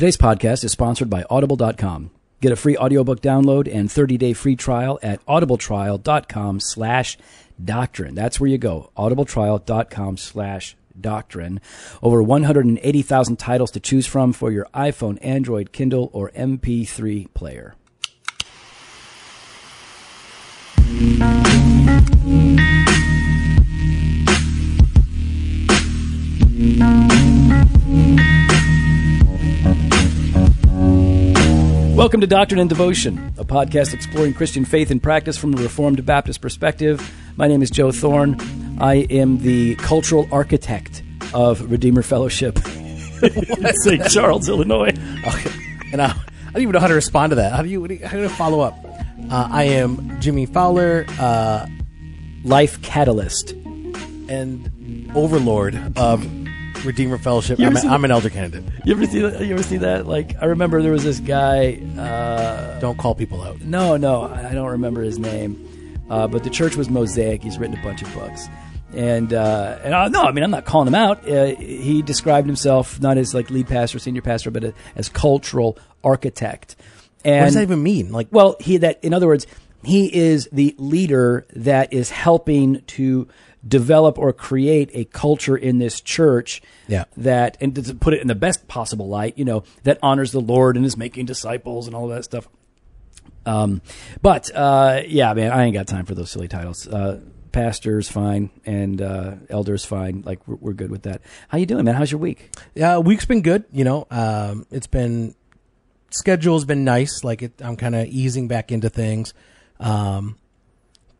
Today's podcast is sponsored by Audible.com. Get a free audiobook download and 30-day free trial at audibletrial.com slash doctrine. That's where you go, audibletrial.com slash doctrine. Over 180,000 titles to choose from for your iPhone, Android, Kindle, or MP3 player. Welcome to Doctrine and Devotion, a podcast exploring Christian faith and practice from a Reformed Baptist perspective. My name is Joe Thorn. I am the cultural architect of Redeemer Fellowship in St. Charles, Illinois. Okay. And I, I don't even know how to respond to that. How do you, what do you- how do you follow up? Uh, I am Jimmy Fowler uh, Life Catalyst. and overlord of Redeemer Fellowship. I'm, a, I'm an elder candidate. You ever see that? You ever see that? Like, I remember there was this guy. Uh, Don't call people out. no, no, I I don't remember his name. Uh, but the church was Mosaic. He's written a bunch of books. And uh, and uh, no, I mean I'm not calling him out. Uh, he described himself not as like lead pastor, senior pastor, but as cultural architect. And What does that even mean? Like, well, he that in other words, he is the leader that is helping to develop or create a culture in this church Yeah. that and to put it in the best possible light, you know, that honors the Lord and is making disciples and all that stuff. Um, but uh, yeah, man, I ain't got time for those silly titles. Uh, pastor's fine and uh, elder's fine. Like we're, we're good with that. How you doing, man? How's your week? yeah, week's been good. You know, um, it's been schedule's been nice. Like, it, I'm kind of easing back into things. Um,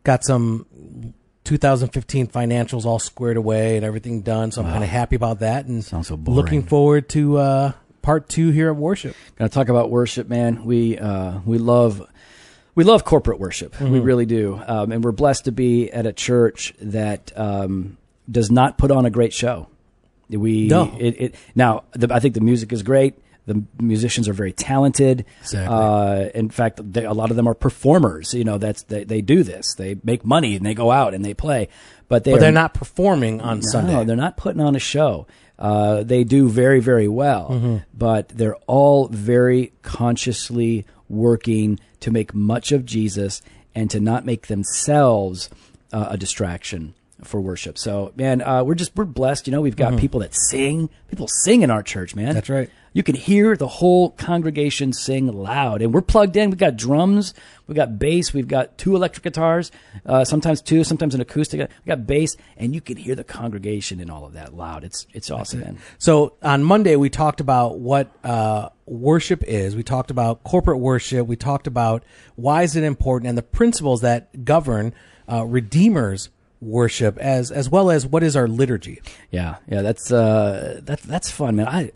got some 2015 financials all squared away and everything done, so I'm kind of happy about that. And Sounds so boring. looking forward to uh, part two here at worship. Gonna talk about worship, man. We uh, we love we love corporate worship. We really do, um, and we're blessed to be at a church that um, does not put on a great show. We No. it, it now the, I think the music is great. The musicians are very talented. Exactly. Uh, in fact, they, a lot of them are performers. You know, that's they, they do this. They make money and they go out and they play. But they But are, they're not performing on no, Sunday. they're not putting on a show. Uh, they do very, very well, Mm-hmm. but they're all very consciously working to make much of Jesus and to not make themselves uh, a distraction for worship. So, man, uh, we're just we're blessed. You know, we've got people that sing. People sing in our church, man. Mm-hmm. That's right. You can hear the whole congregation sing loud, and we're plugged in. We've got drums, we've got bass, we've got two electric guitars, uh, sometimes two, sometimes an acoustic. We got bass, and you can hear the congregation and all of that loud. It's it's awesome, man. So on Monday we talked about what uh, worship is. We talked about corporate worship. We talked about why is it important and the principles that govern uh, redeemers worship, as as well as what is our liturgy. Yeah, yeah, that's uh, that that's fun, man. I.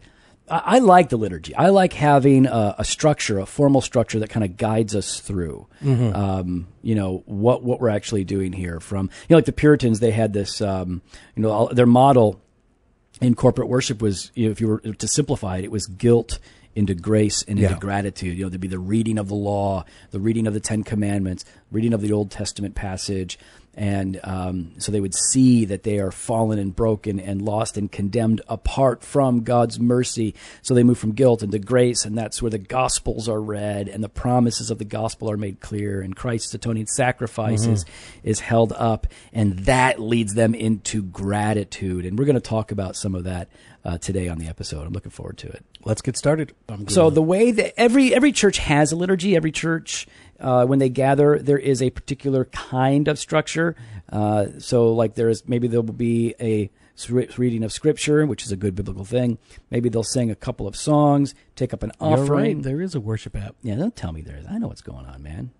I I like the liturgy. I like having a, a structure, a formal structure that kind of guides us through, um, you know, what what we're actually doing here. From you know, like the Puritans, they had this, um, you know, their model in corporate worship was, you know, if you were to simplify it, it was guilt into grace and into Yeah. gratitude. You know, there'd be the reading of the law, the reading of the Ten Commandments, reading of the Old Testament passage. And um, so they would see that they are fallen and broken and lost and condemned apart from God's mercy. So they move from guilt into grace, and that's where the Gospels are read and the promises of the Gospel are made clear, and Christ's atoning sacrifice is, is held up, and that leads them into gratitude. And we're going to talk about some of that uh, today on the episode. I'm looking forward to it. Let's get started. So the way that every every church has a liturgy, every church uh, when they gather, there is a particular kind of structure. Uh, so like there is maybe there will be a reading of scripture, which is a good biblical thing. Maybe they'll sing a couple of songs, take up an offering. right. There is a worship app. Yeah, don't tell me there is. I know what's going on, man.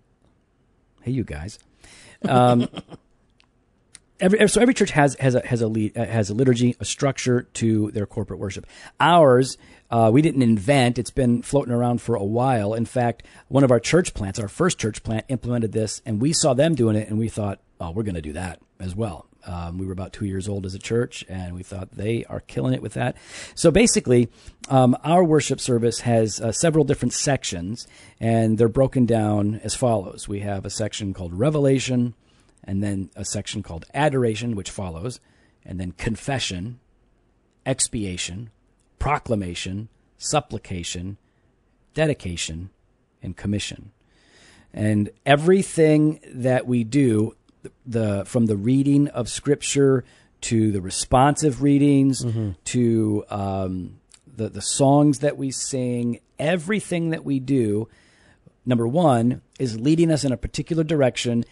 Hey, you guys. Um, every so every church has has a has a lead, uh, has a liturgy, a structure to their corporate worship. Ours, uh, we didn't invent. It's been floating around for a while. In fact, one of our church plants, our first church plant, implemented this, and we saw them doing it, and we thought, oh, we're going to do that as well. Um, we were about two years old as a church, and we thought they are killing it with that. So basically, um, our worship service has uh, several different sections, and they're broken down as follows. We have a section called Revelation, and then a section called Adoration, which follows, and then Confession, Expiation, Proclamation, supplication, dedication, and commission. And everything that we do, the from the reading of Scripture to the responsive readings to um, the the songs that we sing, everything that we do, number one, is leading us in a particular direction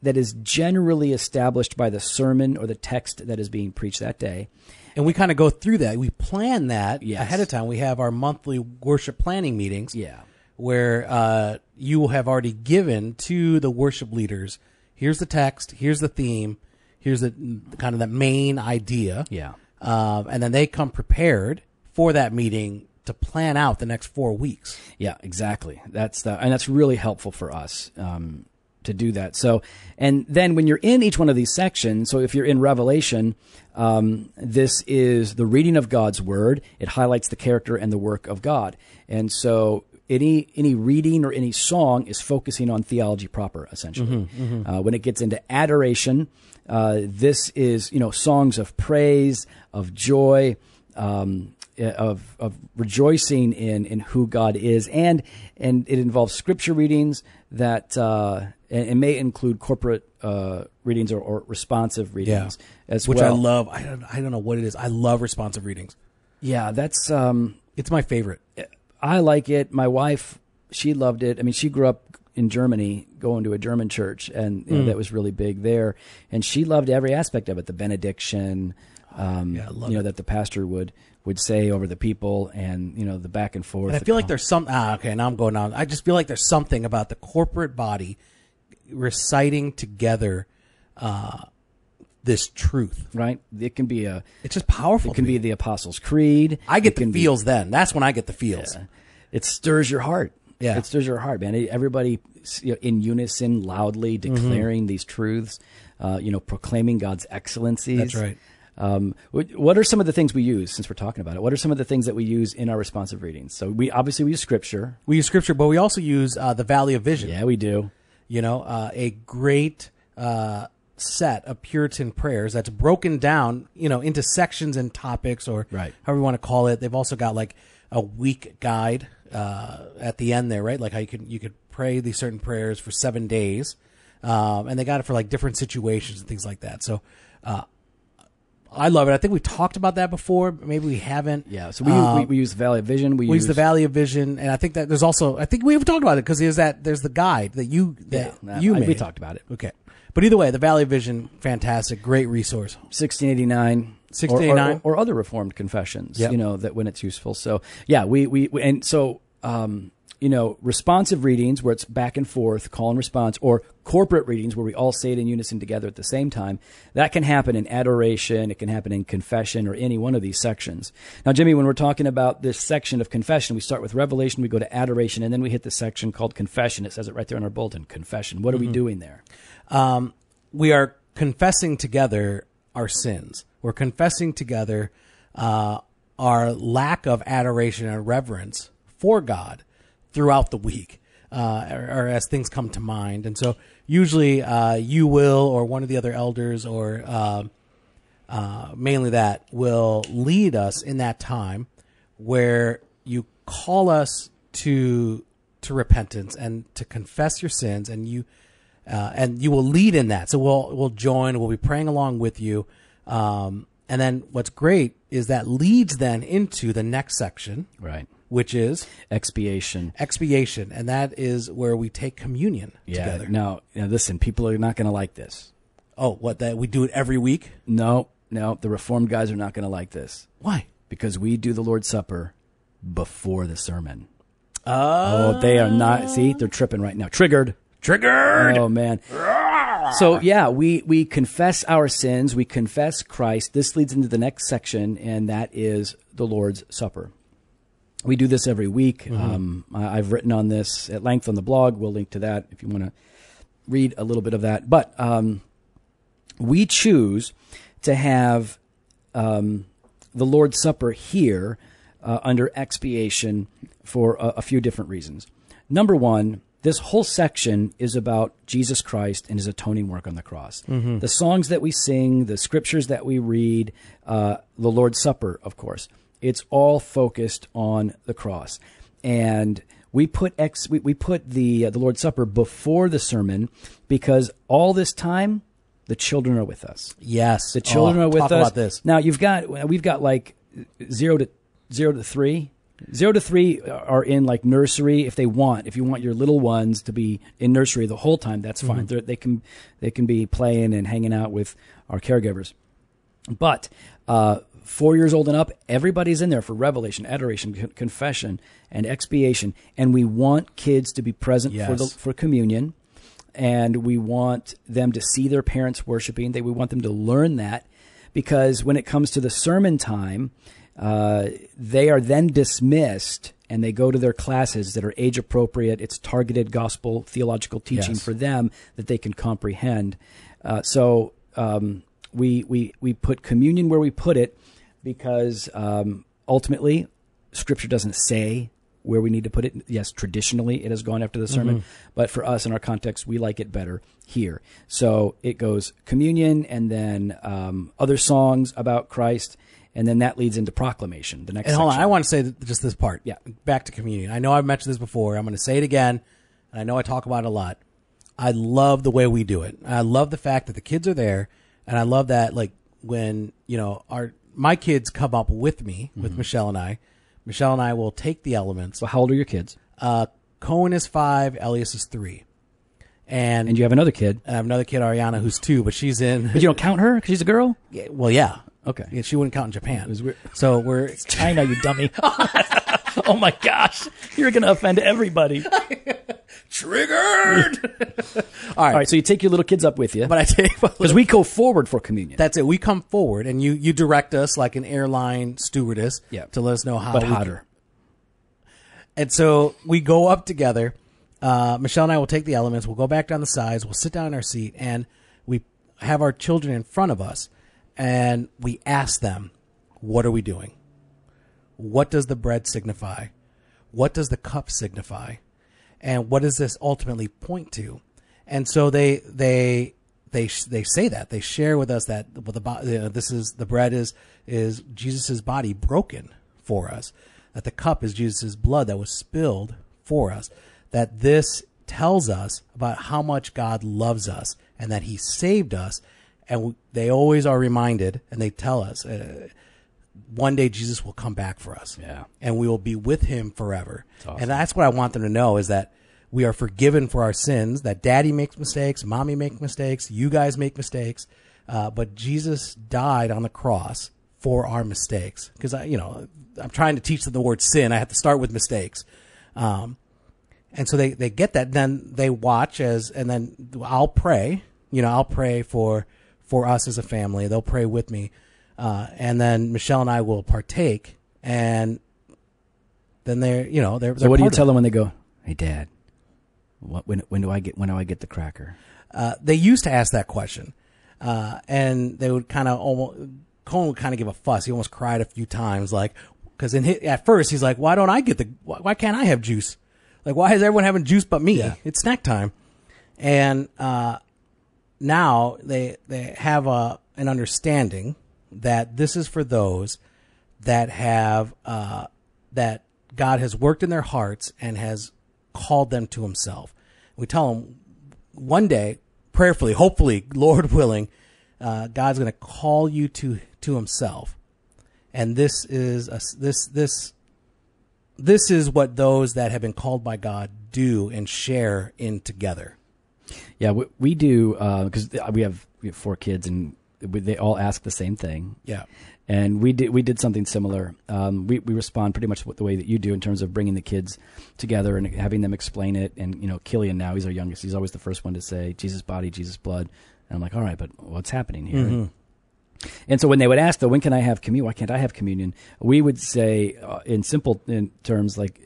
that is generally established by the sermon or the text that is being preached that day. And we kind of go through that. We plan that Yes. ahead of time. We have our monthly worship planning meetings. Yeah. Where uh, you will have already given to the worship leaders here's the text, here's the theme, here's the kind of the main idea. Yeah. Um, and then they come prepared for that meeting to plan out the next four weeks. Yeah, exactly. That's the, and that's really helpful for us um, to do that. So, and then when you're in each one of these sections, so if you're in Revelation, um, this is the reading of God's word. It highlights the character and the work of God, and so any any reading or any song is focusing on theology proper, essentially. Uh, when it gets into adoration, uh, this is you know songs of praise, of joy. Um, of of rejoicing in in who God is, and and it involves scripture readings that uh, and may include corporate uh, readings or, or responsive readings as Which well. I love. I don't, I don't know what it is. I love responsive readings. Yeah, that's um, It's my favorite. I like it. My wife, she loved it. I mean, she grew up in Germany, going to a German church, and you know, that was really big there. And she loved every aspect of it. The benediction, um, Yeah, you know, it. that the pastor would would say over the people, and you know, the back and forth. And I feel like there's some. Ah, okay, now I'm going on. I just feel like there's something about the corporate body reciting together uh, this truth. right. It can be a It's just powerful. it can be the Apostles' Creed. I get the can be- feels then. That's when I get the feels. it stirs your heart. Yeah. it stirs your heart, man. Everybody in unison, loudly Mm-hmm. declaring these truths. Uh, you know, proclaiming God's excellencies. That's right. Um, what are some of the things we use since we're talking about it? What are some of the things that we use in our responsive readings? So we obviously we use scripture. We use scripture, but we also use uh, the Valley of Vision. Yeah, we do. You know, uh, a great uh, set of Puritan prayers that's broken down, you know, into sections and topics, or Right. however you want to call it. They've also got like a week guide uh, at the end there, right? Like how you could you could pray these certain prayers for seven days, um, and they got it for like different situations and things like that. So. Uh, I love it. I think we talked about that before. Maybe we haven't. Yeah. So we Um, we, we use the Valley of Vision. We, we use use the Valley of Vision, and I think that there's also I think we've talked about it because there's that there's the guide that you that Yeah, you I- made. we talked about it. Okay, but either way, the Valley of Vision, fantastic, great resource. 1689 1689. or, or, or other reformed confessions Yep. you know that when it's useful so yeah we we, we and so um you know responsive readings where it's back and forth call and response or corporate readings where we all say it in unison together at the same time that can happen in adoration it can happen in confession or any one of these sections. Now jimmy when we're talking about this section of confession we start with revelation we go to adoration and then we hit the section called confession. It says it right there on our bulletin confession. What are we doing there? Um, we are confessing together our sins. We're confessing together uh, our lack of adoration and reverence for God throughout the week, uh, or, or as things come to mind. And so, usually, uh, you will, or one of the other elders, or uh, uh, mainly that, will lead us in that time where you call us to to repentance and to confess your sins, and you uh, and you will lead in that. So we'll we'll join. We'll be praying along with you. Um, and then what's great is that leads then into the next section, right which is expiation expiation, and that is where we take communion Yeah. together. Now, now, listen, people are not going to like this. Oh, what that we do it every week? No, no, the Reformed guys are not going to like this Why? because we do the Lord's Supper before the sermon. Uh, Oh, they are not. See, they're tripping right now. Triggered. triggered. Oh man. So yeah, we we confess our sins. We confess Christ. This leads into the next section, and that is the Lord's Supper. We do this every week. Um, I, I've written on this at length on the blog. We'll link to that if you want to read a little bit of that. But um, we choose to have um, the Lord's Supper here uh, under expiation for a, a few different reasons. Number one, this whole section is about Jesus Christ and his atoning work on the cross. The songs that we sing, the scriptures that we read, uh, the Lord's Supper, of course. It's all focused on the cross, and we put ex we, we put the uh, the Lord's Supper before the sermon because all this time the children are with us. Yes, The children Oh, are with talk us. About this, Now you've got we've got like zero to zero to three. Zero to three are in like nursery if they want. If you want your little ones to be in nursery the whole time, that's fine. They're They can they can be playing and hanging out with our caregivers. But uh, four years old and up, everybody's in there for revelation, adoration, con- confession, and expiation. And we want kids to be present for the for communion, and we want them to see their parents worshiping. They we want them to learn that because when it comes to the sermon time, uh, they are then dismissed and they go to their classes that are age appropriate. It's targeted gospel theological teaching Yes. for them that they can comprehend. Uh, so um, we we we put communion where we put it because um, ultimately Scripture doesn't say where we need to put it. Yes, traditionally it has gone after the sermon, but for us in our context, we like it better here. So it goes communion and then um, other songs about Christ, and then that leads into proclamation. The next and hold on. I want to say just this part. Yeah. back to communion. I know I've mentioned this before. I'm going to say it again, and I know I talk about it a lot. I love the way we do it. I love the fact that the kids are there, and I love that like when you know our my kids come up with me with Mm-hmm. Michelle and I. Michelle and I will take the elements. So how old are your kids? Uh, Cohen is five, Elias is three, and, And you have another kid, I have another kid, Ariana, who's two, but she's in. but you don't count her because she's a girl. Yeah, well, yeah, Okay. Yeah, she wouldn't count in Japan. So we're China, you dummy. oh my gosh, you're gonna offend everybody. triggered. All right, All right, so you take your little kids up with you but I tell you what, because we go forward for communion. That's it. We come forward and you you direct us like an airline stewardess Yeah. to let us know how. but we hotter. And so we go up together. Uh, Michelle and I will take the elements. We'll go back down the sides. We'll sit down in our seat and we have our children in front of us, and we ask them, "What are we doing? What does the bread signify? What does the cup signify? And what does this ultimately point to?" And so they they they they say that they share with us that well, the you know, this is the bread is is Jesus's body broken for us, that the cup is Jesus's blood that was spilled for us, that this tells us about how much God loves us and that He saved us, and they always are reminded and they tell us. Uh, one day Jesus will come back for us. Yeah. And we will be with him forever. awesome. And that's what I want them to know is that we are forgiven for our sins, that daddy makes mistakes, mommy makes mistakes, you guys make mistakes. Uh, but Jesus died on the cross for our mistakes. Cause I, you know, I'm trying to teach them the word sin. I have to start with mistakes. Um, and so they, they get that. Then they watch as, and then I'll pray. You know, I'll pray for for us as a family. They'll pray with me, uh, and then Michelle and I will partake. And then they're, you know, they're. So they're what do you tell them when they go, "Hey, Dad, what, when when do I get when do I get the cracker?" Uh, they used to ask that question, uh, and they would kind of almost. Cohen would kind of give a fuss. He almost cried a few times, like because in his, at first he's like, "Why don't I get the? Why, why can't I have juice? Like, why is everyone having juice but me? Yeah. It's snack time." And uh, now they they have a an understanding that this is for those that have uh, that God has worked in their hearts and has called them to Himself. We tell them one day, prayerfully, hopefully, Lord willing, uh, God's going to call you to to Himself, and this is a, this this this is what those that have been called by God do and share in together. Yeah, we, we do because we have we have four kids and they all ask the same thing. Yeah. and we did we did something similar. Um, we we respond pretty much the way that you do in terms of bringing the kids together and having them explain it. And you know, Killian now he's our youngest. He's always the first one to say Jesus body, Jesus blood. And I'm like, all right, but what's happening here? And so when they would ask, though, when can I have communion? Why can't I have communion? We would say, uh, in simple in terms, like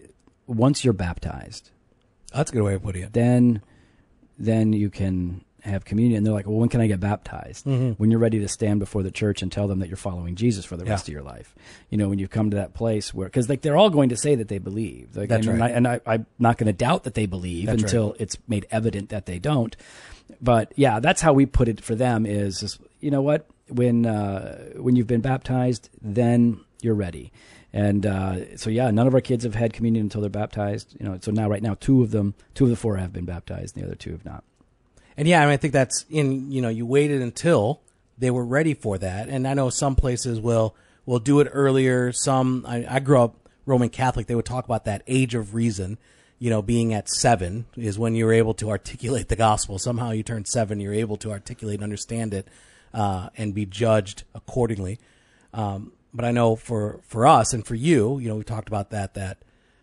once you're baptized, That's a good way of putting it. then then you can have communion. And they're like, well, when can I get baptized? When you're ready to stand before the church and tell them that you're following Jesus for the Yeah. rest of your life. You know, when you've come to that place where, because like they're all going to say that they believe. Like, That's and right. I, and I, I'm not going to doubt that they believe That's until it's made evident that they don't. But yeah, that's how we put it for them. Is, is you know what? When uh, when you've been baptized, then you're ready. And uh, so, yeah, none of our kids have had communion until they're baptized. You know, so now, right now, two of them, two of the four have been baptized, and the other two have not. And yeah, I mean, I think that's in you know you waited until they were ready for that. And I know some places will will do it earlier. Some I, I grew up Roman Catholic. They would talk about that age of reason. You know, being at seven is when you're able to articulate the gospel. Somehow you turn seven, you're able to articulate and understand it, uh, and be judged accordingly. Um, but I know for for us and for you, you know, we talked about that that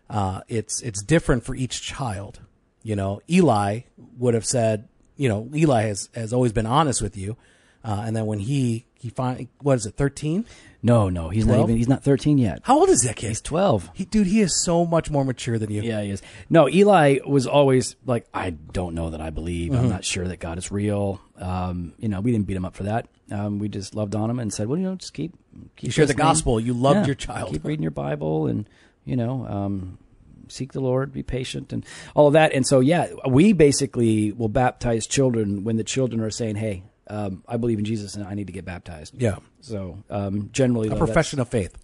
uh, it's it's different for each child. You know, Eli would have said, you know, Eli has has always been honest with you, uh, and then when he he find what is it, thirteen? No, no, he's not even. He's not thirteen yet. How old is that kid? He's twelve. He, dude, he is so much more mature than you. Yeah, he is. No, Eli was always like, I don't know that I believe. Mm-hmm. I'm not sure that God is real. Um, you know, we didn't beat him up for that. Um, we just loved on him and said, well, you know, just keep, keep You share the gospel. You loved Yeah, your child. Keep reading your Bible and, you know, um, seek the Lord, be patient and all of that. And so, yeah, we basically will baptize children when the children are saying, Hey, um, I believe in Jesus and I need to get baptized. Yeah. So, um, generally, A though, profession of faith.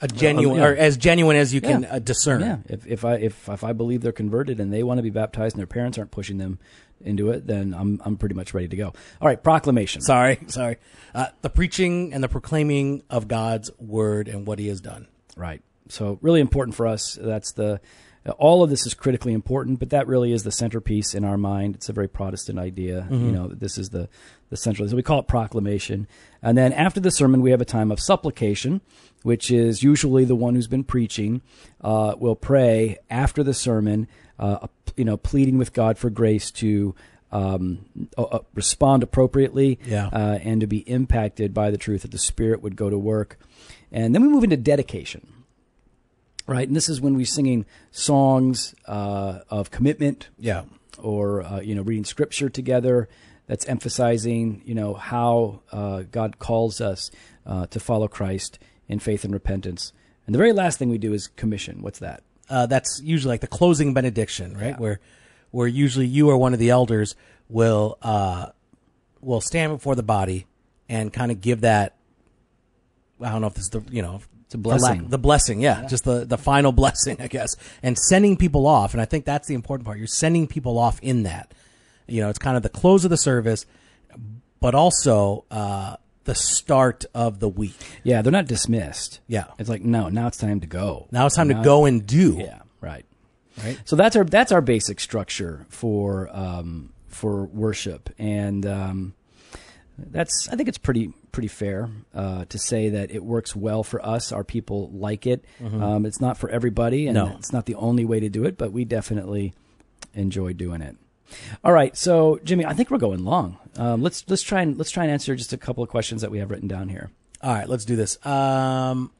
A genuine, yeah. or as genuine as you can Yeah. uh, discern. Yeah, if if I if if I believe they're converted and they want to be baptized and their parents aren't pushing them into it, then I'm I'm pretty much ready to go. All right, proclamation. Sorry, sorry. Uh, the preaching and the proclaiming of God's word and what He has done. Right. So really important for us. That's the all of this is critically important, but that really is the centerpiece in our mind. It's a very Protestant idea. You know, this is the the central. So we call it proclamation. And then after the sermon, we have a time of supplication, which is usually the one who's been preaching uh, will pray after the sermon, uh, you know, pleading with God for grace to um, uh, respond appropriately Yeah. uh, and to be impacted by the truth that the Spirit would go to work. And then we move into dedication right? And this is when we're singing songs uh, of commitment Yeah. or uh, you know reading scripture together. That's emphasizing you know how uh, God calls us uh, to follow Christ in faith and repentance. And the very last thing we do is commission. What's that? uh, that's usually like the closing benediction, right? Yeah. Where where usually you or one of the elders will uh, will stand before the body and kind of give that. I don't know if this is the you know It's a lack- blessing. the blessing, yeah, just the the final blessing, I guess, and sending people off. And I think that's the important part. You're sending people off in that. You know, it's kind of the close of the service, but also uh, the start of the week. Yeah, they're not dismissed. Yeah. it's like no, now it's time to go. Now it's time to go and do. Yeah, right. Right. So that's our that's our basic structure for um, for worship, and um, that's I think it's pretty pretty fair uh, to say that it works well for us. Our people like it. Um, it's not for everybody, and Mm-hmm. No. it's not the only way to do it, but we definitely enjoy doing it. All right, so Jimmy, I think we're going long. Um, let's let's try and let's try and answer just a couple of questions that we have written down here. All right, let's do this. Um,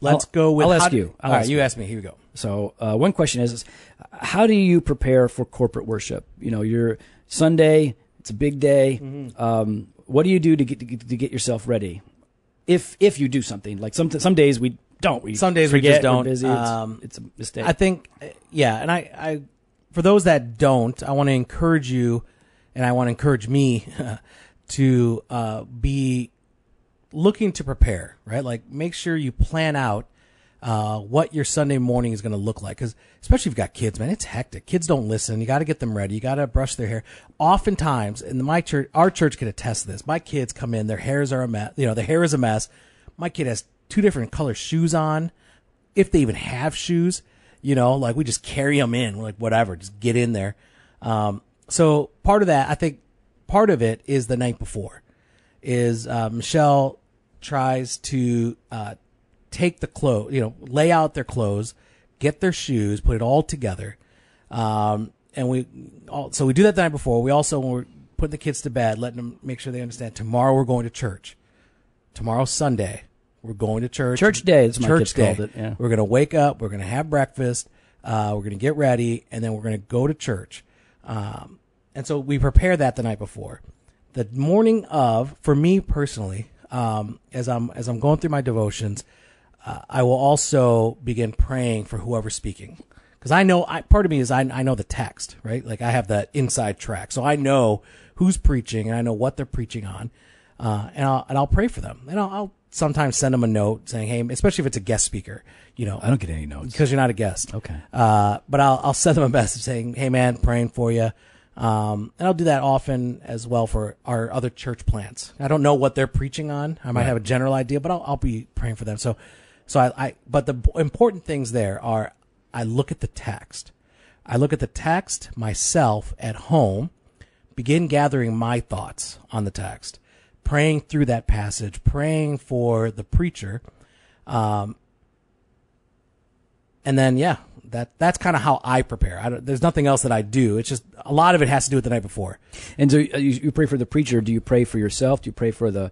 let's I'll- go with. I'll ask do- you. I'll All right, ask you you. ask me. Here we go. So uh, one question is, is, how do you prepare for corporate worship? You know, your Sunday, it's a big day. Mm-hmm. Um, what do you do to get, to get to get yourself ready? If if you do something like some some days we don't. We Some days we forget, just don't. Busy. It's, Um, it's a mistake. I think, yeah, and I, I, for those that don't, I want to encourage you, and I want to encourage me to uh, be looking to prepare. Right, like make sure you plan out uh, what your Sunday morning is going to look like. Because especially if you've got kids, man, it's hectic. Kids don't listen. You got to get them ready. You got to brush their hair. Oftentimes, in my church, our church can attest to this. My kids come in, their hairs are a mess. You know, their hair is a mess. My kid has two different color shoes on, if they even have shoes. You know, like we just carry them in. We're like, whatever, just get in there. Um, so part of that, I think, part of it is the night before. Is uh, Michelle tries to uh, take the clothes, you know, lay out their clothes, get their shoes, put it all together. Um, and we, all, so we do that the night before. We also, when we're putting the kids to bed, letting them make sure they understand tomorrow we're going to church. Tomorrow's Sunday. We're going to church. Church day, what my church kids day. called it, yeah. We're going to wake up. We're going to have breakfast. Uh, we're going to get ready, and then we're going to go to church. Um, and so we prepare that the night before. The morning of, for me personally, um, as I'm as I'm going through my devotions, uh, I will also begin praying for whoever's speaking, because I know I, part of me is I I know the text, right? Like I have that inside track, so I know who's preaching and I know what they're preaching on. uh, and I'll and I'll pray for them, and I'll, I'll sometimes send them a note saying, "Hey," especially if it's a guest speaker, you know, I don't get any notes. because you're not a guest. Okay. Uh, but I'll I'll send them a message saying, "Hey, man, praying for you." Um, and I'll do that often as well for our other church plants. I don't know what they're preaching on. I might have a general idea, but I'll, I'll be praying for them. So, so I, I, but the important things there are I look at the text. I look at the text myself at home, begin gathering my thoughts on the text, praying through that passage, praying for the preacher. Um, and then, yeah, that, that's kind of how I prepare. I there's nothing else that I do. It's just a lot of it has to do with the night before. And so uh, you, you pray for the preacher. Do you pray for yourself? Do you pray for the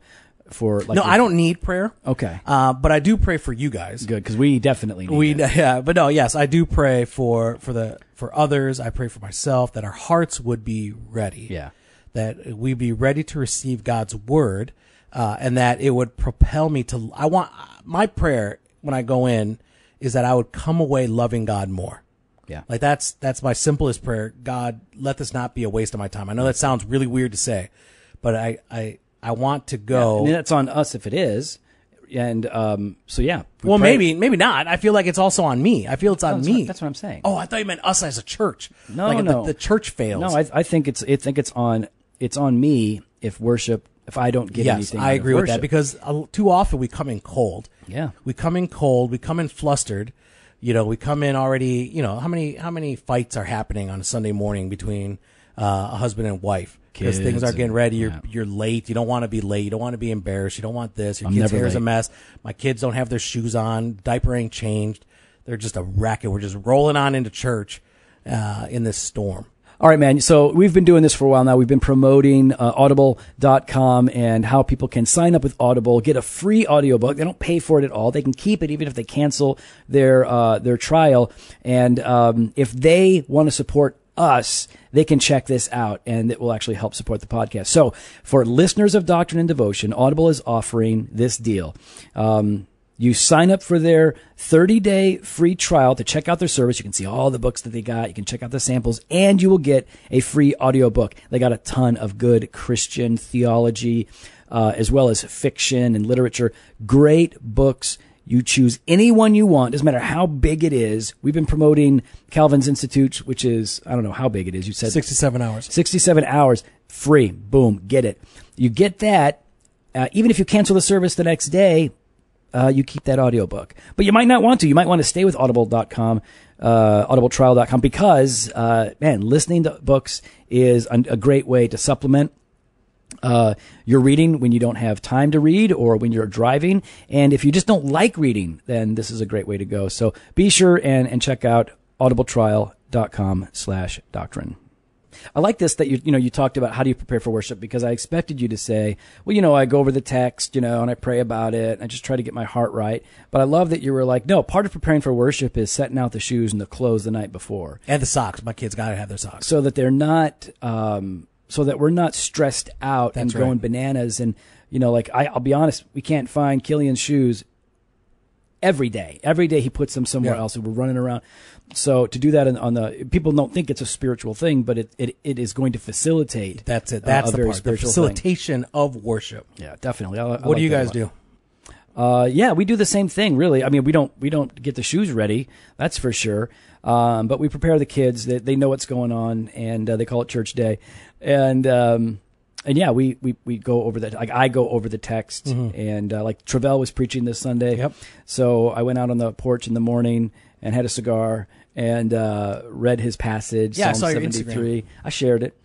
for like? no, your- I don't need prayer. Okay, Uh, but I do pray for you guys. good because we definitely need We it. yeah, but no, yes, I do pray for for the for others. I pray for myself that our hearts would be ready. Yeah. that we be ready to receive God's word, uh, and that it would propel me to. I want my prayer when I go in is that I would come away loving God more. Yeah. Like that's that's my simplest prayer. God, let this not be a waste of my time. I know that sounds really weird to say, but I I I want to go. And that's on us if it is. And um, so yeah. we well, pray- maybe maybe not. I feel like it's also on me. I feel it's on that's me. what- that's what I'm saying. Oh, I thought you meant us as a church. No, like if no. The, the church fails. No, I, I think it's I think it's on it's on me if worship if I don't get yes, anything. I out of agree with that worship. because uh, too often we come in cold. Yeah. we come in cold. We come in flustered. You know, we come in already. You know, how many how many fights are happening on a Sunday morning between uh, a husband and wife because things aren't getting ready. You're yeah. you're late. You don't want to be late. You don't want to be embarrassed. You don't want this. Your I'm kid's never hair is a mess. My kids don't have their shoes on. Diaper ain't changed. They're just a racket. We're just rolling on into church uh, in this storm. All right, man. So we've been doing this for a while now. We've been promoting uh, audible.com and how people can sign up with Audible, get a free audiobook. They don't pay for it at all. They can keep it even if they cancel their uh, their trial. And um, if they want to support us, they can check this out and it will actually help support the podcast. So for listeners of Doctrine and Devotion, Audible is offering this deal. Um, you sign up for their 30 day free trial to check out their service. You can see all the books that they got. You can check out the samples and you will get a free audiobook. They got a ton of good Christian theology, uh, as well as fiction and literature. Great books. You choose anyone you want. Doesn't matter how big it is. We've been promoting Calvin's Institute, which is, I don't know how big it is. You said Sixty-seven hours. 67 hours free. Boom, get it. You get that. Uh, even if you cancel the service the next day, uh, you keep that audiobook. But you might not want to. You might want to stay with audible.com, uh, audibletrial.com because, uh, man, listening to books is a, a great way to supplement uh, your reading when you don't have time to read or when you're driving. And if you just don't like reading, then this is a great way to go. So be sure and, and check out audibletrial.com slash doctrine. I like this that you you know you talked about how do you prepare for worship because I expected you to say, well, you know, I go over the text, you know, and I pray about it. And I just try to get my heart right. But I love that you were like, no, part of preparing for worship is setting out the shoes and the clothes the night before, And the socks. My kids got to have their socks. so that they're not, um, so that we're not stressed out and That's going right. bananas. And you know, like I, I'll be honest, we can't find Killian's shoes every day. Every day he puts them somewhere Yeah. else, and we're running around. So to do that on, on the people don't think it's a spiritual thing, but it, it, it is going to facilitate. That's it. uh, That's a the very part. The spiritual thing. facilitation of worship. Yeah, definitely. I- I What like do you guys do? Uh, yeah, we do the same thing. Really, I mean, we don't we don't get the shoes ready. That's for sure. Um, but we prepare the kids. They, they know what's going on, and uh, they call it church day. And um, and yeah, we, we we go over that. Like I go over the text, and uh, like Travell was preaching this Sunday. Mm-hmm. Yep. So I went out on the porch in the morning and had a cigar and uh, read his passage. Yeah, I Psalm saw your Instagram. 73. I shared it,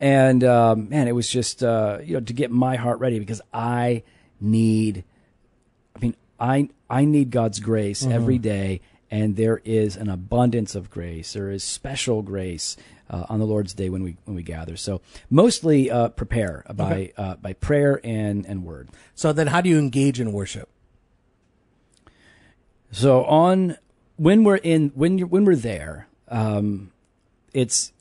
and um, man, it was just uh, you know to get my heart ready because I need. I mean, I I need God's grace Mm-hmm. every day, and there is an abundance of grace. There is special grace uh, on the Lord's day when we when we gather. So mostly uh, prepare by Okay. uh, by prayer and and word. So then, how do you engage in worship? So on when we're in when you when we're there, um, it's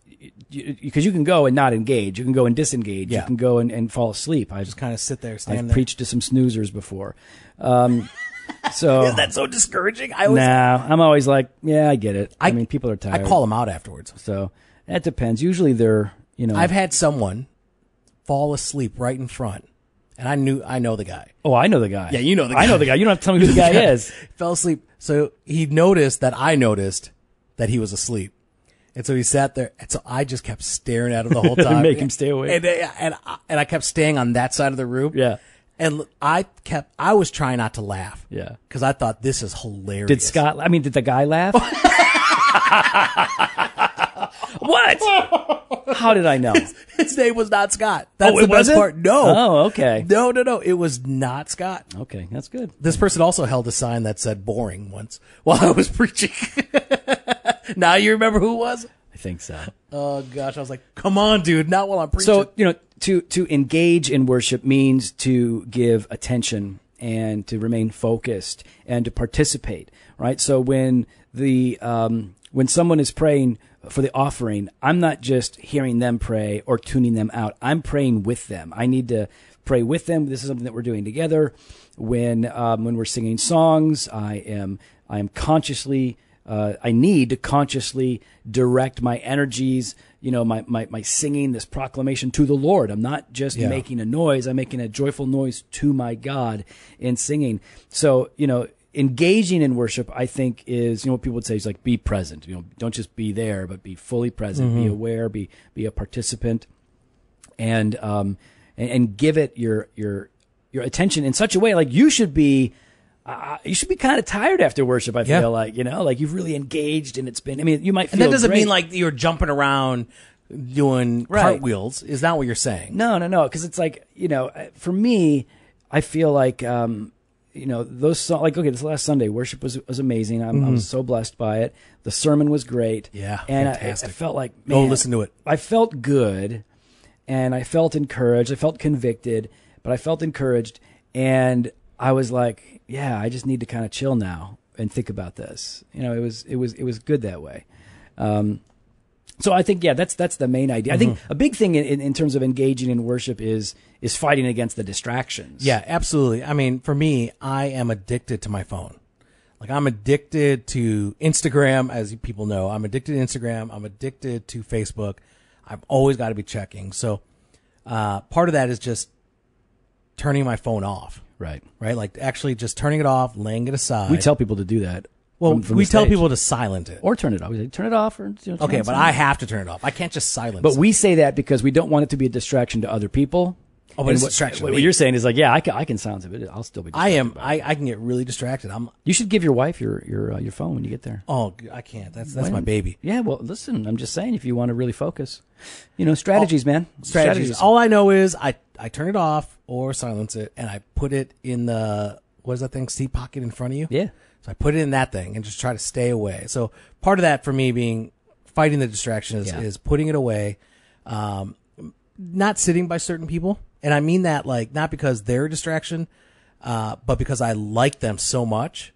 because you, can go and not engage. You can go and disengage. You can go and, and fall asleep. I Just kind of sit there, I've there. preached to some snoozers before. Um, so Is that so discouraging? I always, Nah, I'm always like, yeah, I get it. I, I- mean, people are tired. I call them out afterwards. So that depends. Usually they're, you know, I've had someone fall asleep right in front and I knew I know the guy. Oh, I know the guy. Yeah, you know the guy. I know the guy. You don't have to tell me who the guy is. fell asleep. So he noticed that I noticed that he was asleep. And so he sat there. And so I just kept staring at him the whole time. Make him stay awake. And, and, I- and I kept staying on that side of the room. Yeah. And I kept, I was trying not to laugh. Yeah. Cause I thought this is hilarious. Did Scott? I mean, did the guy laugh? what? How did I know? His name was not Scott. That's Oh, the best part. No. Oh, okay. No, no, no. It was not Scott. Okay, that's good. This person also held a sign that said boring once while I was preaching. now you remember who it was? I think so. Oh gosh. I was like, come on, dude. Not while I'm preaching. So you know, to to engage in worship means to give attention and to remain focused and to participate. Right. So when the um, when someone is praying for the offering, I'm not just hearing them pray or tuning them out. I'm praying with them. I need to pray with them. This is something that we're doing together. When um, when we're singing songs, I am I am consciously uh, I need to consciously direct my energies, you know, my, my, my singing, this proclamation to the Lord. I'm not just Yeah. making a noise. I'm making a joyful noise to my God in singing. So, you know, engaging in worship, I think is, you know, what people would say is like, be present, you know, don't just be there, but be fully present, be aware, be, be a participant and, um, and, and give it your, your, your attention in such a way, like you should be, uh, you should be kind of tired after worship. I Yeah. feel like you know, like you've really engaged, and it's been. I mean, you might. Feel and that doesn't great. mean like you're jumping around doing Right. cartwheels. Is that what you're saying? No, no, no. Because it's like you know, uh, for me, I feel like um, you know those songs. Like okay, this last Sunday, worship was was amazing. I'm, I was so blessed by it. The sermon was great. Mm-hmm. Yeah, and I, I felt like man, Go listen to it. I felt good, and I felt encouraged. I felt convicted, but I felt encouraged, and I was like, yeah, I just need to kind of chill now and think about this. You know, it was it was it was good that way. Um, so I think yeah, that's that's the main idea. I think Mm-hmm. a big thing in, in, in terms of engaging in worship is is fighting against the distractions. Yeah, absolutely. I mean, for me, I am addicted to my phone. Like I'm addicted to Instagram, as people know. I'm addicted to Instagram. I'm addicted to Facebook. I've always got to be checking. So, uh, part of that is just turning my phone off, right. right? Like actually just turning it off, laying it aside. We tell people to do that. Well, from- from we tell stage. people to silent it. or turn it off. We say, turn it off or you know, Okay, but. I have to turn it off. I can't just silence. It. But it. we say that because we don't want it to be a distraction to other people. Oh, but it's what, distraction to What, you're saying is like, yeah, I can, I can silence it. but I'll still be. I am. I, I can get really distracted. I'm. You should give your wife your your uh, your phone when you get there. Oh, I can't. That's that's Why my baby. Yeah, well, listen, I'm just saying if you want to really focus, you know, strategies, man. strategies. All I know is I I turn it off or silence it, and I put it in the what is that thing seat pocket in front of you. Yeah. So I put it in that thing and just try to stay away. So part of that for me being fighting the distraction is, Yeah. is putting it away, um, not sitting by certain people, and I mean that like not because they're a distraction, uh, but because I like them so much,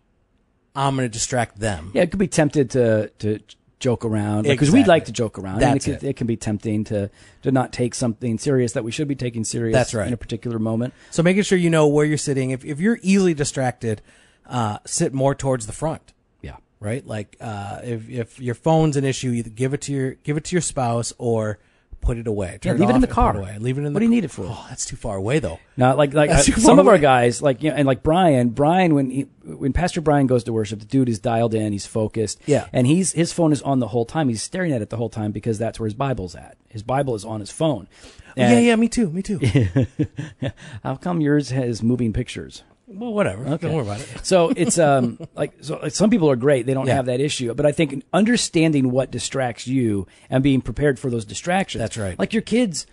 I'm going to distract them. Yeah, it could be tempted to to joke around because we'd Exactly. like to joke around. That's and it, it. can, it can be tempting to to not take something serious that we should be taking serious. That's right. in a particular moment. So making sure you know where you're sitting. If if you're easily distracted, uh, sit more towards the front. Yeah, right? Like uh, if if your phone's an issue, either give it to your give it to your spouse or put it away. yeah. Leave it in the car. Put it away. Leave it in the. What do you need it for? Oh, that's too far away though. No, like like uh, some far of our guys, like you know, and like Brian. Brian, when he, when Pastor Brian goes to worship, the dude is dialed in. He's focused. Yeah. and he's his phone is on the whole time. He's staring at it the whole time because that's where his Bible's at. His Bible is on his phone. yeah, yeah, me too, me too. How come yours has moving pictures? Well, whatever. Don't worry about it. So it's um like so like, some people are great; they don't Yeah. have that issue. But I think understanding what distracts you and being prepared for those distractions. That's right. Like your kids,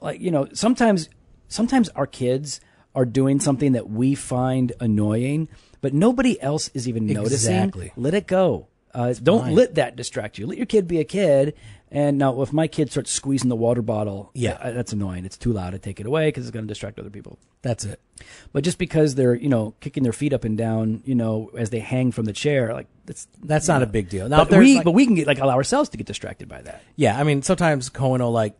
like you know, sometimes sometimes our kids are doing something that we find annoying, but nobody else is even noticing. Exactly. Let it go. Uh, don't fine. let that distract you. Let your kid be a kid. And now, if my kid starts squeezing the water bottle, Yeah. uh, that's annoying. It's too loud. I take it away because it's going to distract other people. That's it. But just because they're, you know, kicking their feet up and down, you know, as they hang from the chair, like that's That's not a big deal. Now, but we like- but we can get like allow ourselves to get distracted by that. yeah, I mean, sometimes Cohen will like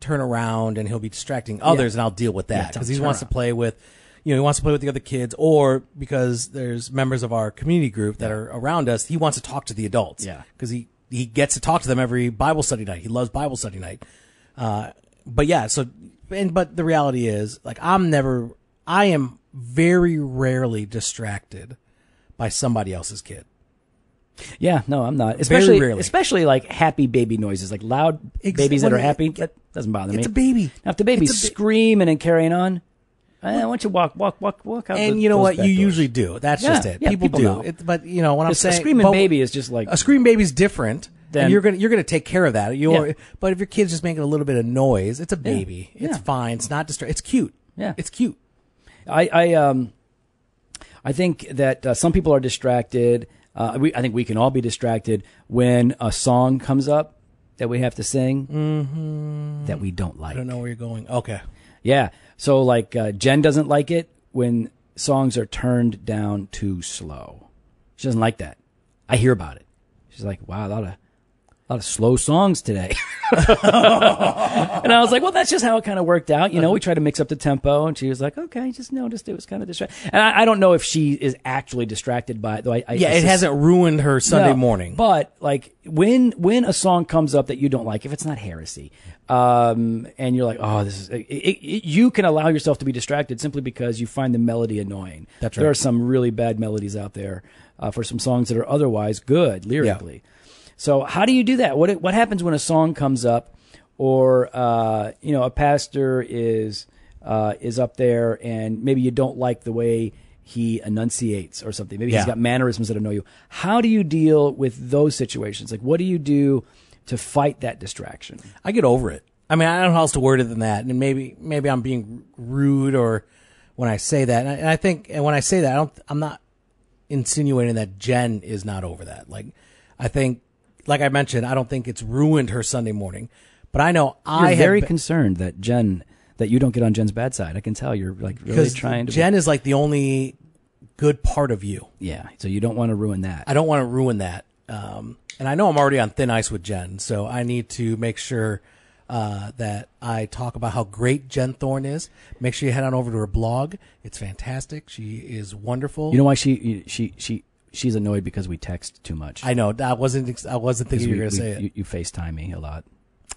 turn around and he'll be distracting others, and I'll deal with that because he turn wants to play with. You know, he wants to play with the other kids, or because there's members of our community group that are around us, he wants to talk to the adults. Yeah. because he he gets to talk to them every Bible study night. He loves Bible study night. Uh, but yeah, so and but the reality is, like, I'm never, I am very rarely distracted by somebody else's kid. Yeah, no, I'm not. Especially, rarely. especially like happy baby noises, like loud Ex- babies that are happy. That doesn't bother me. It's a baby. Now, if the baby's ba- screaming and carrying on, eh, why don't you walk, walk, walk, walk out? And the- you know what? You usually do. That's Yeah, just it. yeah, people, do. know. It, but you know what I'm A saying? screaming but baby is just like a screaming baby's different. Then- and you're gonna you're gonna take care of that. You're, Yeah. But if your kid's just making a little bit of noise, it's a baby. It's Yeah. fine. It's not distra- It's cute. Yeah. it's cute. I, I um, I think that uh, some people are distracted. Uh, we, I think we can all be distracted when a song comes up that we have to sing that we don't like. I don't know where you're going. Okay. Yeah. So like uh, Jen doesn't like it when songs are turned down too slow. She doesn't like that. I hear about it. She's like, "Wow, a lot of a lot of slow songs today." and I was like, "Well, that's just how it kind of worked out." You know, we tried to mix up the tempo, and she was like, "Okay, just noticed it was kind of distracted." And I, I don't know if she is actually distracted by it, though. I, I Yeah, it sus- hasn't ruined her Sunday no, morning. But like when when a song comes up that you don't like, if it's not heresy, um, and you're like, oh, this is, it, it, you can allow yourself to be distracted simply because you find the melody annoying. That's right. There are some really bad melodies out there uh, for some songs that are otherwise good lyrically. So how do you do that? What what happens when a song comes up, or uh, you know, a pastor is uh, is up there and maybe you don't like the way he enunciates or something. Maybe he's got mannerisms that annoy you. How do you deal with those situations? Like, what do you do to fight that distraction? I get over it. I mean, I don't know how else to word it than that. And maybe, maybe I'm being rude or when I say that. And I, and I think, and when I say that, I don't, I'm not insinuating that Jen is not over that. Like, I think, like I mentioned, I don't think it's ruined her Sunday morning, but I know You're I very been- concerned that Jen that you don't get on Jen's bad side. I can tell you're like really trying to. Jen is like the only good part of you. yeah, so you don't want to ruin that. I don't want to ruin that. Um, and I know I'm already on thin ice with Jen, so I need to make sure uh, that I talk about how great Jen Thorn is. Make sure you head on over to her blog. It's fantastic. She is wonderful. You know why she she she she's annoyed because we text too much. I know. I wasn't. I wasn't thinking you were going to say it. You, you FaceTime me a lot.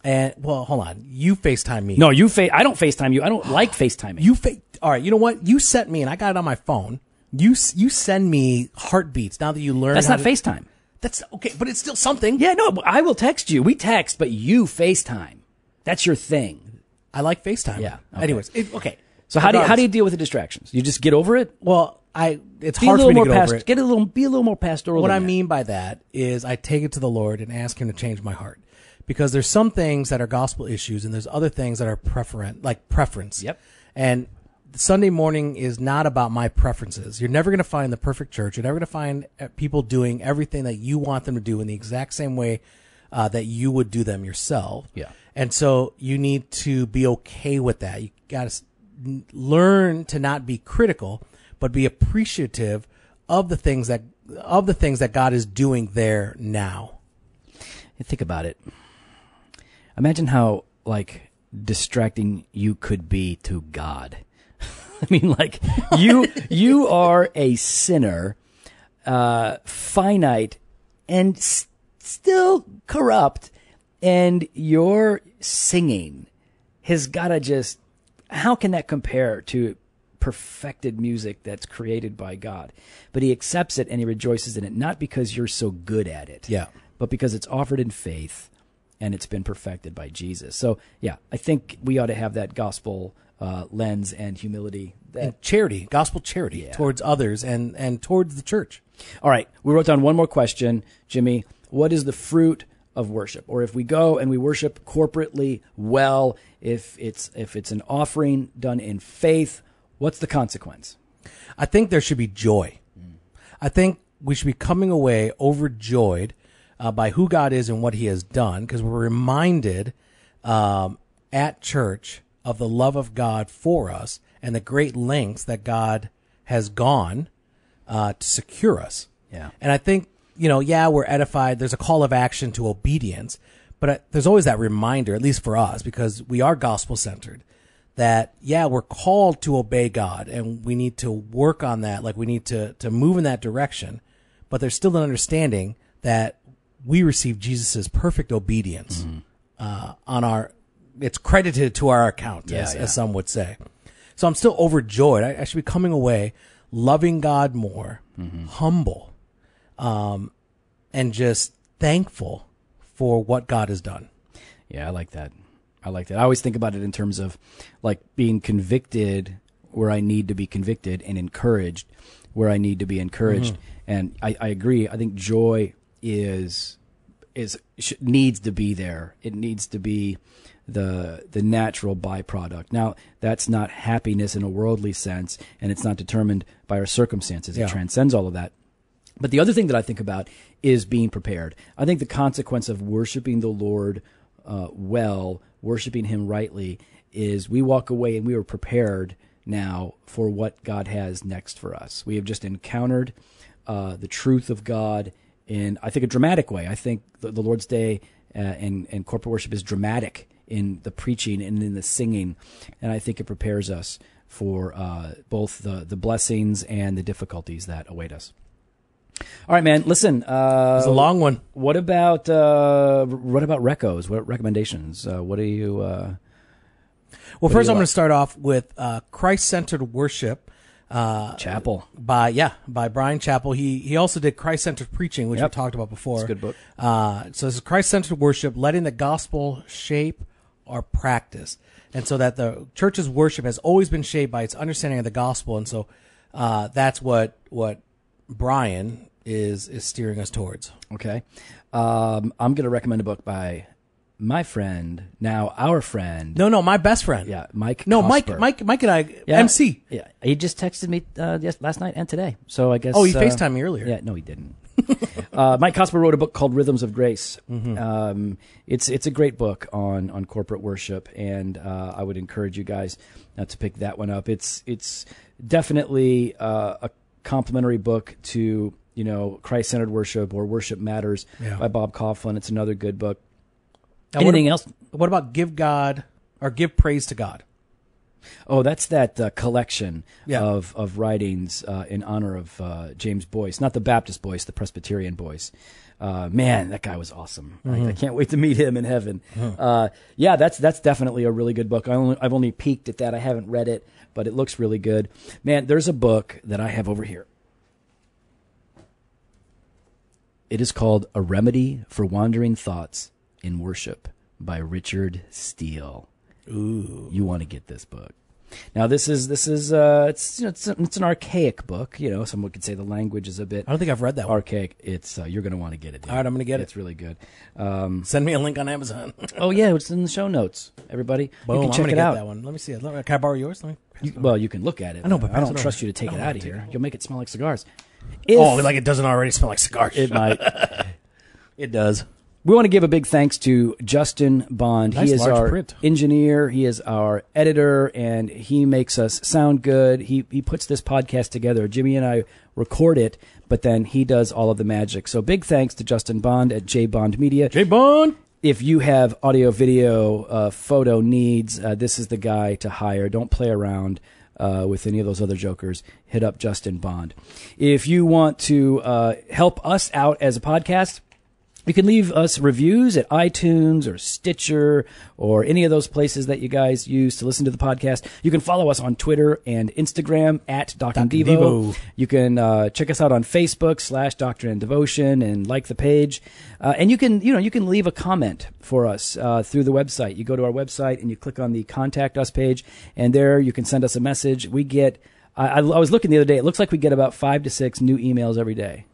and well, hold on. You Facetime me. No, you fa- I don't FaceTime you. I don't like FaceTiming. You fa- All right. You know what? You sent me, and I got it on my phone. You you send me heartbeats now that you learn. That's not to- FaceTime. That's okay, but it's still something. Yeah, no, I will text you. We text, but you FaceTime. That's your thing. I like FaceTime. Yeah, okay. Anyways, it, okay. So how do you, how do you deal with the distractions? You just get over it. Well, I it's Be a hard for little me to more get past, over it. Get a little. Be a little more pastoral. What I that. mean by that is I take it to the Lord and ask Him to change my heart, because there's some things that are gospel issues and there's other things that are preferent, like preference. Yep. And Sunday morning is not about my preferences. You're never going to find the perfect church. You're never going to find uh, people doing everything that you want them to do in the exact same way uh, that you would do them yourself. Yeah. And so you need to be okay with that. You got to learn to not be critical, but be appreciative of the things that of the things that God is doing there now. Think about it. Imagine how like distracting you could be to God. I mean, like you you are a sinner, uh, finite, and s- still corrupt, and your singing has got to just. How can that compare to perfected music that's created by God? But He accepts it and He rejoices in it, not because you're so good at it, Yeah. but because it's offered in faith and it's been perfected by Jesus. So, yeah, I think we ought to have that gospel uh, lens and humility. That And charity, gospel charity Yeah. towards others and and towards the church. all right, we wrote down one more question, Jimmy. What is the fruit of worship? Or if we go and we worship corporately well, if it's if it's an offering done in faith, what's the consequence? I think there should be joy. I think we should be coming away overjoyed uh, by who God is and what He has done, because we're reminded um, at church of the love of God for us and the great lengths that God has gone uh, to secure us. Yeah. And I think, you know, yeah, we're edified. There's a call of action to obedience, but I, there's always that reminder, at least for us, because we are gospel centered, that, yeah, we're called to obey God and we need to work on that. Like we need to, to move in that direction. But there's still an understanding that we receive Jesus' perfect obedience uh, on our it's credited to our account, Yeah, as, yeah. as some would say. So I'm still overjoyed. I, I should be coming away loving God more, Mm-hmm. humble, um, and just thankful for what God has done. Yeah, I like that. I like that. I always think about it in terms of like being convicted where I need to be convicted and encouraged where I need to be encouraged. And I, I agree. I think joy is is sh- needs to be there. It needs to be the the natural byproduct. Now, that's not happiness in a worldly sense, and it's not determined by our circumstances. Yeah. It transcends all of that. But the other thing that I think about is being prepared. I think the consequence of worshiping the Lord uh, well, worshiping Him rightly, is we walk away and we are prepared now for what God has next for us. We have just encountered uh, the truth of God in, I think, a dramatic way. I think the, the Lord's Day uh, and, and corporate worship is dramatic in the preaching and in the singing, and I think it prepares us for uh, both the, the blessings and the difficulties that await us. All right, man. Listen, uh, It's a long one. what about uh, what about recos? What recommendations? Uh, what do you? Uh, Well, first I'm going to start off with uh, Christ-centered worship. Uh, Chapell. by yeah by Bryan Chapell. He he also did Christ centered preaching, which Yep. we talked about before. Good book. Uh, so this is Christ centered worship, letting the gospel shape our practice, and so that the church's worship has always been shaped by its understanding of the gospel, and so uh, that's what what Bryan is is steering us towards. Okay. Um, I'm going to recommend a book by my friend, now our friend. No, no, my best friend. Yeah, Mike. No, Mike, Cosper. Mike, Mike, and I, Yeah. MC. Yeah, he just texted me uh, yes, last night and today. So I guess. Oh, he uh, FaceTimed me earlier. Yeah, no, he didn't. uh, Mike Cosper wrote a book called Rhythms of Grace. Mm-hmm. Um, it's it's a great book on on corporate worship, and uh, I would encourage you guys uh, to pick that one up. It's it's definitely uh, a complimentary book to you know Christ centered worship or Worship Matters Yeah. by Bob Kauflin. It's another good book. Now, Anything ab- else? What about give God or give praise to God? Oh, that's that uh, collection Yeah. of of writings uh, in honor of uh, James Boice, not the Baptist Boyce, the Presbyterian Boice. Uh, man, that guy was awesome. I- I, can't wait to meet him in heaven. Uh, yeah, that's that's definitely a really good book. I only, I've only peeked at that. I haven't read it, but it looks really good. Man, there's a book that I have over here. It is called A Remedy for Wandering Thoughts in Worship by Richard Steele. Ooh. You want to get this book. Now this is this is uh it's you know, it's, it's an archaic book, you know, someone could say the language is a bit I don't think I've read that one. archaic. It's uh, you're going to want to get it. dude. All right, I'm gonna get it. It's really good. Um, Send me a link on Amazon. oh yeah, it's in the show notes. Everybody, Boom, you can I'm check gonna it get out. that one. Let me see it. Let me- Can I borrow yours? Let me. You, well, you can look at it. I know, but I don't trust you to take I it out of here. You'll make it smell like cigars. If, oh, like it doesn't already smell like cigars. it might. It does. We want to give a big thanks to Justin Bond. Nice he is our print. engineer. He is our editor, and he makes us sound good. He he puts this podcast together. Jimmy and I record it, but then he does all of the magic. So big thanks to Justin Bond at J Bond Media. J Bond. if you have audio, video, uh, photo needs, uh, this is the guy to hire. Don't play around uh, with any of those other jokers. Hit up Justin Bond. If you want to uh, help us out as a podcast, you can leave us reviews at iTunes or Stitcher or any of those places that you guys use to listen to the podcast. You can follow us on Twitter and Instagram at Dr. Doctrine Devo. You can uh, check us out on Facebook slash Doctrine and Devotion and like the page. Uh, and you can, you know, you can leave a comment for us uh, through the website. You go to our website and you click on the contact us page, and there you can send us a message. We get. I I was looking the other day. It looks like we get about five to six new emails every day.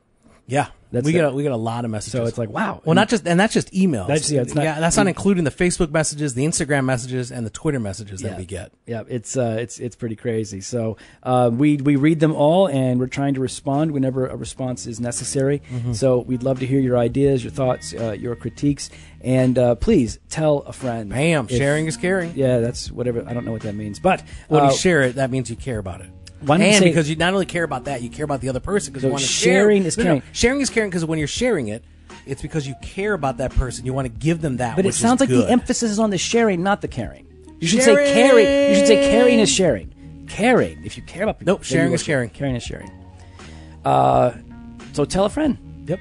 Yeah, That's we it. get a, we get a lot of messages. So it's like, wow. well, not just and that's just emails. That's- yeah, not- yeah, that's not including the Facebook messages, the Instagram messages, and the Twitter messages that Yeah. we get. Yeah, it's uh, it's it's pretty crazy. So uh, we we read them all, and we're trying to respond whenever a response is necessary. Mm-hmm. So we'd love to hear your ideas, your thoughts, uh, your critiques, and uh, please tell a friend. Bam, If- sharing is caring. Yeah, that's whatever. I don't know what that means, but When uh, you share it, that means you care about it. Why and say- because you not only care about that, you care about the other person because So you want to sharing share. is No, no, caring. sharing is caring because when you're sharing it, it's because you care about that person. You want to give them that. but it sounds like good. the emphasis is on the sharing, not the caring. You should say caring. You should say caring is sharing. Caring. If you care about people, Nope, sharing is caring. Caring is sharing. Uh, so tell a friend. Yep.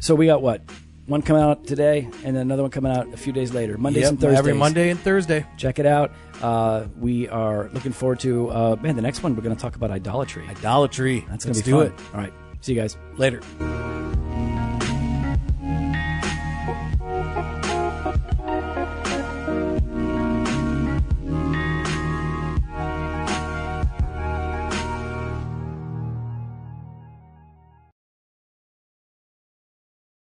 So we got what? one coming out today, and then another one coming out a few days later. Mondays Yep, and Thursdays. every Monday and Thursday. Check it out. Uh, we are looking forward to uh, man. The next one we're going to talk about idolatry. Idolatry. That's going to be do fun. it All right. See you guys. later.